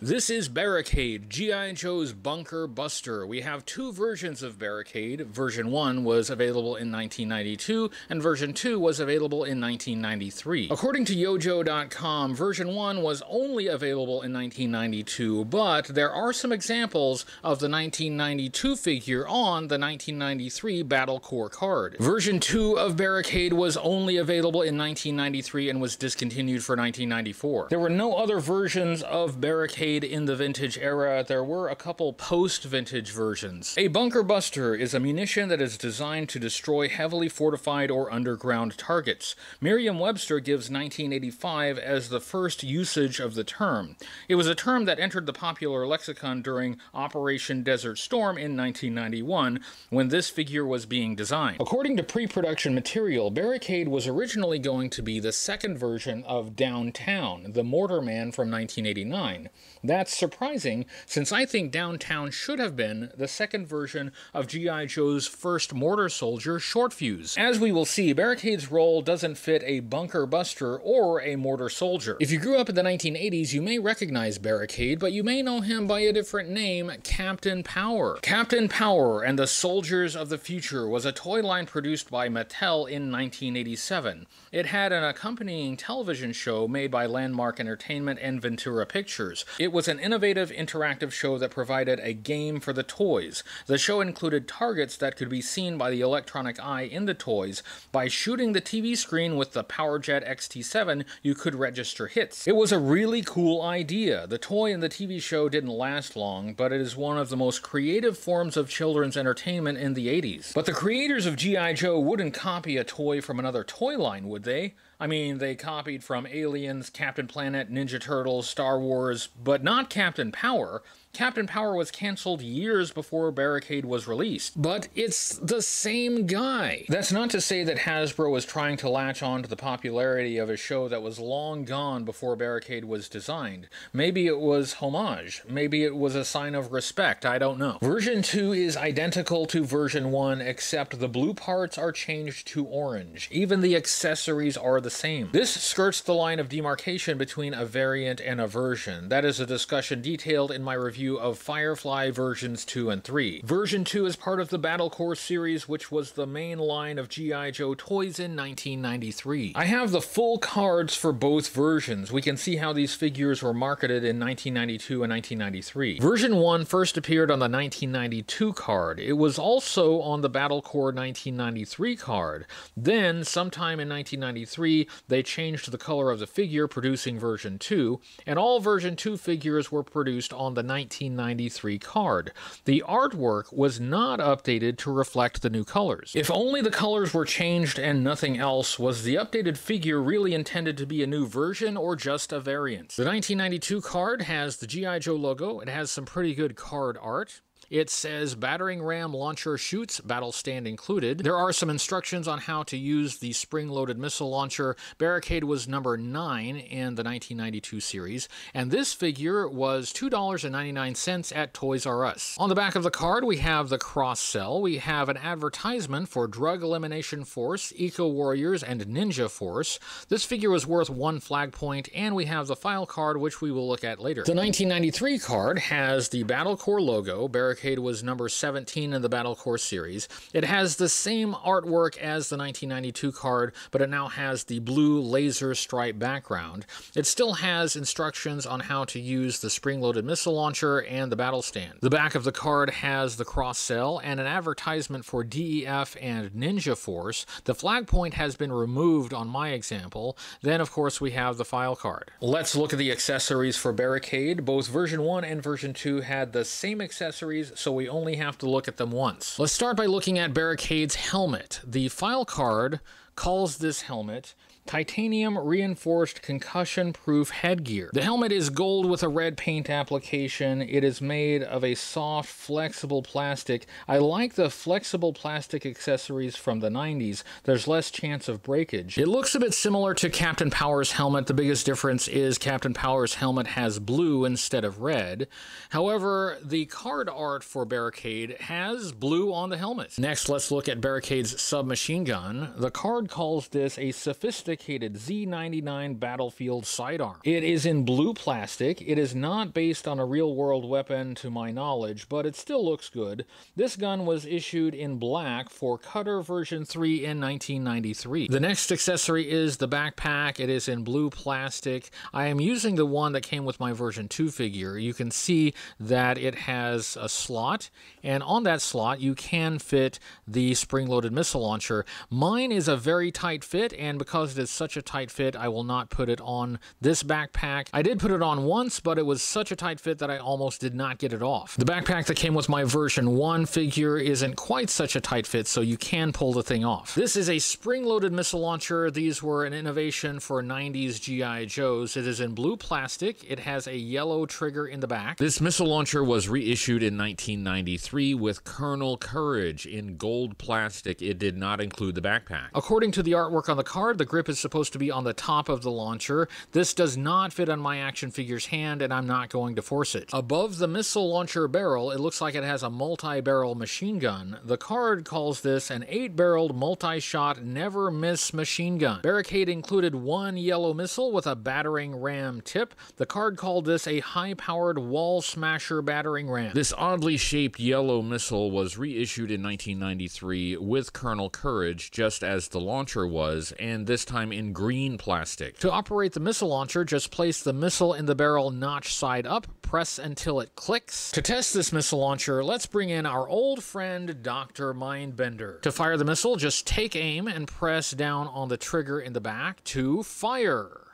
This is Barricade, G.I. Joe's Bunker Buster. We have two versions of Barricade. Version 1 was available in 1992, and version 2 was available in 1993. According to YoJoe.com, version 1 was only available in 1992, but there are some examples of the 1992 figure on the 1993 Battle Corps card. Version 2 of Barricade was only available in 1993 and was discontinued for 1994. There were no other versions of Barricade in the vintage era, there were a couple post vintage versions. A bunker buster is a munition that is designed to destroy heavily fortified or underground targets. Merriam Webster gives 1985 as the first usage of the term. It was a term that entered the popular lexicon during Operation Desert Storm in 1991 when this figure was being designed. According to pre production material, Barricade was originally going to be the second version of Downtown, the Mortar Man from 1989. That's surprising, since I think Downtown should have been the second version of G.I. Joe's first mortar soldier, Short Fuse. As we will see, Barricade's role doesn't fit a bunker buster or a mortar soldier. If you grew up in the 1980s, you may recognize Barricade, but you may know him by a different name, Captain Power. Captain Power and the Soldiers of the Future was a toy line produced by Mattel in 1987. It had an accompanying television show made by Landmark Entertainment and Ventura Pictures. It it was an innovative interactive show that provided a game for the toys. The show included targets that could be seen by the electronic eye in the toys. By shooting the TV screen with the PowerJet XT7, you could register hits. It was a really cool idea. The toy in the TV show didn't last long, but it is one of the most creative forms of children's entertainment in the 80s. But the creators of G.I. Joe wouldn't copy a toy from another toy line, would they? I mean, they copied from Aliens, Captain Planet, Ninja Turtles, Star Wars, but not Captain Power. Captain Power was canceled years before Barricade was released. But it's the same guy. That's not to say that Hasbro was trying to latch on to the popularity of a show that was long gone before Barricade was designed. Maybe it was homage. Maybe it was a sign of respect. I don't know. Version 2 is identical to version 1, except the blue parts are changed to orange. Even the accessories are the same. This skirts the line of demarcation between a variant and a version. That is a discussion detailed in my review of Firefly versions 2 and 3. Version 2 is part of the Battle Corps series, which was the main line of G.I. Joe toys in 1993. I have the full cards for both versions. We can see how these figures were marketed in 1992 and 1993. Version 1 first appeared on the 1992 card. It was also on the Battle Corps 1993 card. Then, sometime in 1993, they changed the color of the figure, producing version 2, and all version 2 figures were produced on the 1993 card. The artwork was not updated to reflect the new colors. If only the colors were changed and nothing else, was the updated figure really intended to be a new version or just a variant? The 1992 card has the G.I. Joe logo, it has some pretty good card art. It says battering ram launcher shoots, battle stand included. There are some instructions on how to use the spring loaded missile launcher. Barricade was number 9 in the 1992 series, and this figure was $2.99 at Toys R Us. On the back of the card, we have the cross sell. We have an advertisement for Drug Elimination Force, Eco Warriors, and Ninja Force. This figure was worth one flag point, and we have the file card, which we will look at later. The 1993 card has the Battle Corps logo. Barricade Barricade was number 17 in the Battle Corps series. It has the same artwork as the 1992 card, but it now has the blue laser stripe background. It still has instructions on how to use the spring-loaded missile launcher and the battle stand. The back of the card has the cross sell and an advertisement for DEF and Ninja Force. The flag point has been removed on my example. Then, of course, we have the file card. Let's look at the accessories for Barricade. Both version 1 and version 2 had the same accessories so we only have to look at them once. Let's start by looking at Barricade's helmet. The file card calls this helmet titanium reinforced concussion proof headgear. The helmet is gold with a red paint application. It is made of a soft, flexible plastic. I like the flexible plastic accessories from the 90s. There's less chance of breakage. It looks a bit similar to Captain Power's helmet. The biggest difference is Captain Power's helmet has blue instead of red. However, the card art for Barricade has blue on the helmet. Next, let's look at Barricade's submachine gun. The card calls this a sophisticated dedicated Z99 battlefield sidearm. It is in blue plastic. It is not based on a real world weapon to my knowledge, but it still looks good. This gun was issued in black for Cutter version 3 in 1993. The next accessory is the backpack. It is in blue plastic. I am using the one that came with my version 2 figure. You can see that it has a slot, and on that slot you can fit the spring-loaded missile launcher. Mine is a very tight fit, and because it is such a tight fit, I will not put it on this backpack. I did put it on once, but it was such a tight fit that I almost did not get it off. The backpack that came with my version 1 figure isn't quite such a tight fit, so you can pull the thing off. This is a spring-loaded missile launcher. These were an innovation for 90s G.I. Joes. It is in blue plastic. It has a yellow trigger in the back. This missile launcher was reissued in 1993 with Colonel Courage in gold plastic. It did not include the backpack. According to the artwork on the card, the grip is supposed to be on the top of the launcher. This does not fit on my action figure's hand, and I'm not going to force it. Above the missile launcher barrel, it looks like it has a multi-barrel machine gun. The card calls this an eight-barreled multi-shot never-miss machine gun. Barricade included one yellow missile with a battering ram tip. The card called this a high-powered wall smasher battering ram. This oddly shaped yellow missile was reissued in 1993 with Colonel Courage, just as the launcher was, and this time in green plastic. To operate the missile launcher, just place the missile in the barrel notch side up, press until it clicks. To test this missile launcher, let's bring in our old friend Dr. Mindbender. To fire the missile, just take aim and press down on the trigger in the back to fire.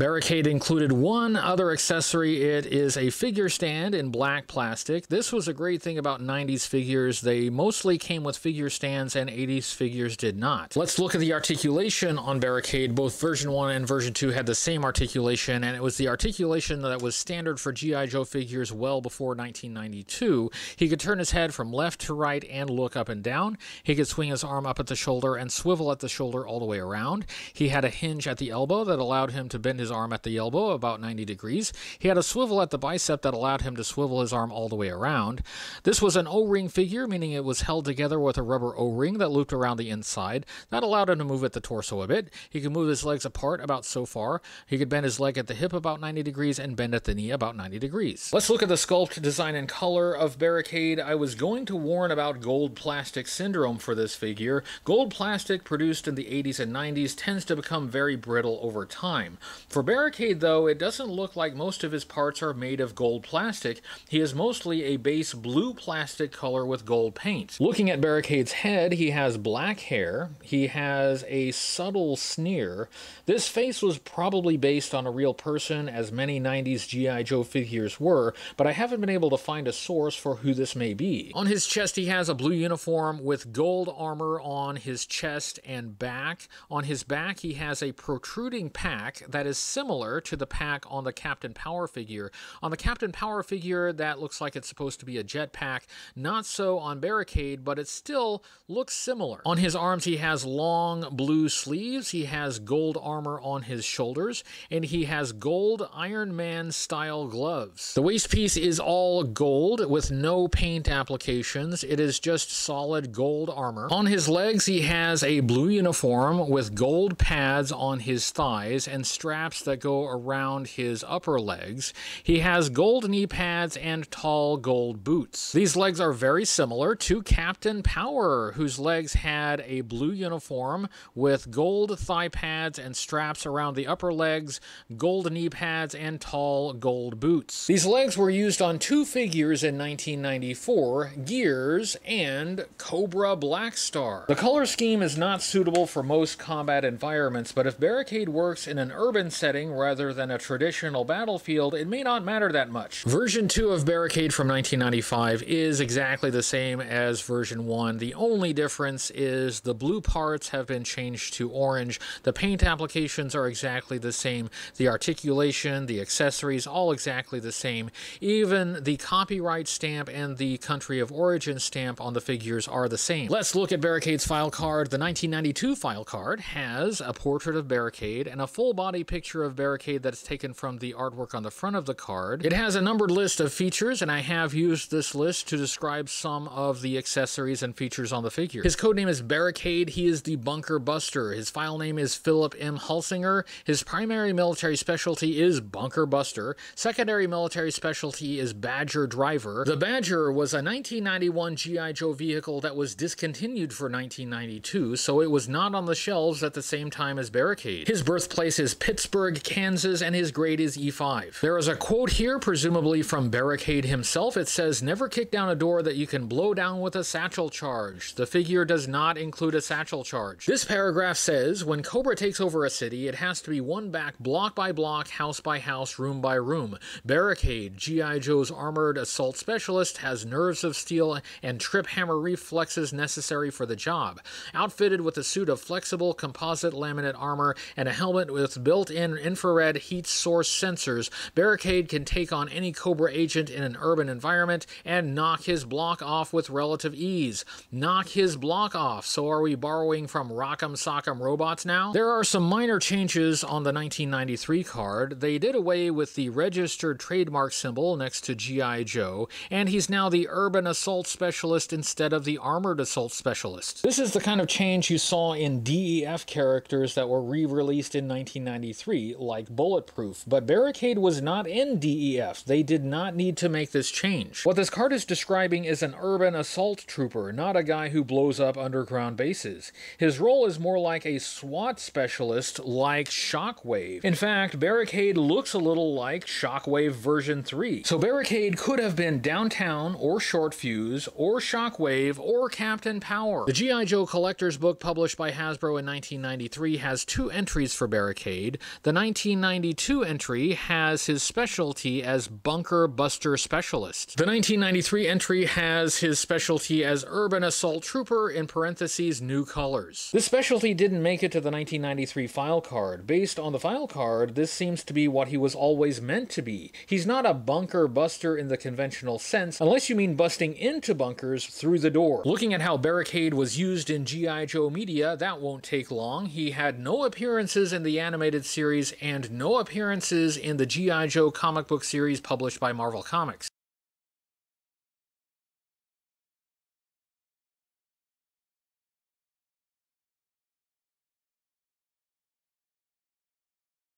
Barricade included one other accessory. It is a figure stand in black plastic. This was a great thing about 90s figures. They mostly came with figure stands and 80s figures did not. Let's look at the articulation on Barricade. Both version 1 and version 2 had the same articulation and it was the articulation that was standard for G.I. Joe figures well before 1992. He could turn his head from left to right and look up and down. He could swing his arm up at the shoulder and swivel at the shoulder all the way around. He had a hinge at the elbow that allowed him to bend his arm at the elbow about 90 degrees. He had a swivel at the bicep that allowed him to swivel his arm all the way around. This was an O-ring figure, meaning it was held together with a rubber O-ring that looped around the inside. That allowed him to move at the torso a bit. He could move his legs apart about so far. He could bend his leg at the hip about 90 degrees and bend at the knee about 90 degrees. Let's look at the sculpt, design, and color of Barricade. I was going to warn about gold plastic syndrome for this figure. Gold plastic produced in the 80s and 90s tends to become very brittle over time. For Barricade, though, it doesn't look like most of his parts are made of gold plastic. He is mostly a base blue plastic color with gold paint. Looking at Barricade's head, he has black hair. He has a subtle sneer. This face was probably based on a real person, as many 90s G.I. Joe figures were, but I haven't been able to find a source for who this may be. On his chest, he has a blue uniform with gold armor on his chest and back. On his back, he has a protruding pack that is similar to the pack on the Captain Power figure. On the Captain Power figure, that looks like it's supposed to be a jetpack. Not so on Barricade, but it still looks similar. On his arms, he has long blue sleeves. He has gold armor on his shoulders, and he has gold Iron Man style gloves. The waist piece is all gold with no paint applications. It is just solid gold armor. On his legs, he has a blue uniform with gold pads on his thighs and straps that go around his upper legs. He has gold knee pads and tall gold boots. These legs are very similar to Captain Power, whose legs had a blue uniform with gold thigh pads and straps around the upper legs, gold knee pads, and tall gold boots. These legs were used on two figures in 1994, Gears and Cobra Blackstar. The color scheme is not suitable for most combat environments, but if Barricade works in an urban setting rather than a traditional battlefield, it may not matter that much. Version 2 of Barricade from 1995 is exactly the same as version 1. The only difference is the blue parts have been changed to orange. The paint applications are exactly the same. The articulation, the accessories, all exactly the same. Even the copyright stamp and the country of origin stamp on the figures are the same. Let's look at Barricade's file card. The 1992 file card has a portrait of Barricade and a full body picture picture of Barricade that's taken from the artwork on the front of the card. It has a numbered list of features, and I have used this list to describe some of the accessories and features on the figure. His codename is Barricade. He is the Bunker Buster. His file name is Philip M. Hulsinger. His primary military specialty is Bunker Buster. Secondary military specialty is Badger Driver. The Badger was a 1991 G.I. Joe vehicle that was discontinued for 1992, so it was not on the shelves at the same time as Barricade. His birthplace is Pittsburg, Kansas, and his grade is E5. There is a quote here, presumably from Barricade himself. It says, Never kick down a door that you can blow down with a satchel charge. The figure does not include a satchel charge. This paragraph says, When Cobra takes over a city, it has to be won back block by block, house by house, room by room. Barricade, G.I. Joe's armored assault specialist, has nerves of steel and trip hammer reflexes necessary for the job. Outfitted with a suit of flexible composite laminate armor and a helmet with built in infrared heat source sensors, Barricade can take on any Cobra agent in an urban environment and knock his block off with relative ease. Knock his block off. So are we borrowing from Rock'em Sock'em Robots now? There are some minor changes on the 1993 card. They did away with the registered trademark symbol next to G.I. Joe, and he's now the urban assault specialist instead of the armored assault specialist. This is the kind of change you saw in DEF characters that were re-released in 1993, like Bulletproof, but Barricade was not in DEF. They did not need to make this change. What this card is describing is an urban assault trooper, not a guy who blows up underground bases. His role is more like a SWAT specialist like Shockwave. In fact, Barricade looks a little like Shockwave version 3. So Barricade could have been Downtown or Short Fuse or Shockwave or Captain Power. The G.I. Joe Collector's Book published by Hasbro in 1993 has two entries for Barricade. The 1992 entry has his specialty as Bunker Buster Specialist. The 1993 entry has his specialty as Urban Assault Trooper in parentheses new colors. This specialty didn't make it to the 1993 file card. Based on the file card, this seems to be what he was always meant to be. He's not a bunker buster in the conventional sense, unless you mean busting into bunkers through the door. Looking at how Barricade was used in G.I. Joe media, that won't take long. He had no appearances in the animated series and no appearances in the G.I. Joe comic book series published by Marvel Comics.